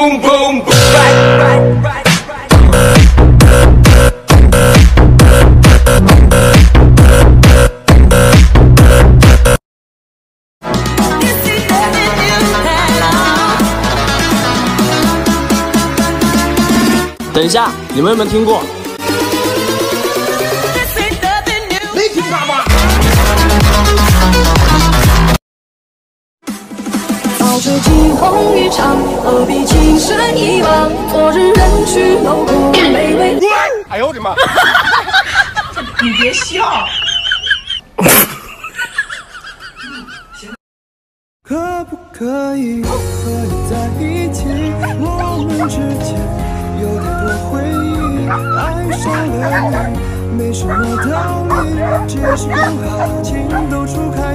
boom boom boom. Right, right, right, right. 等一下，你们有没有听过？知惊鸿一场，何必情深一往？昨日人去楼空，卑微。哎呦我的妈！你别笑。可不可以和你在一起？我们之间有太多回忆，爱上了你没什么道理，只是刚好情窦初开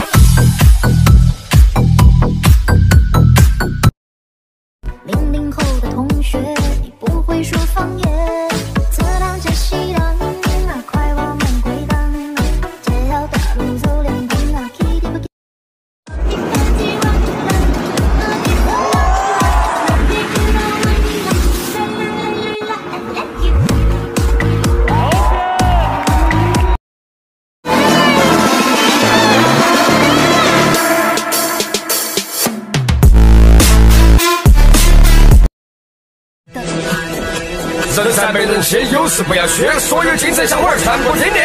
善被人欺，有事不要虚。所有精神小伙儿全部听令。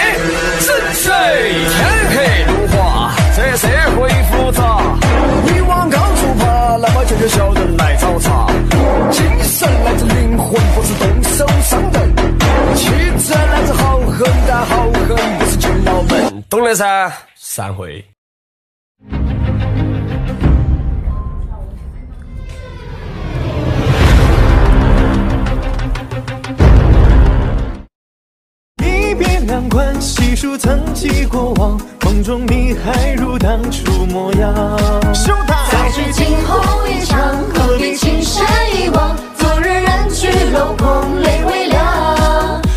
是谁天黑路滑，这社会复杂。你往高处爬，那么就有小人来找茬。精神来自灵魂，不是动手伤人。气质来自豪横，但豪横不是进牢门。懂了噻？散会。别两宽，细数曾几过往，梦中你还如当初模样。早知惊鸿一场，何必情深一往？昨日人去楼空，泪微凉。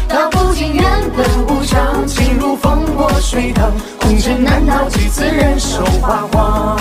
道不尽缘分无常，情如风过水淌，红尘难逃几次人瘦花黄。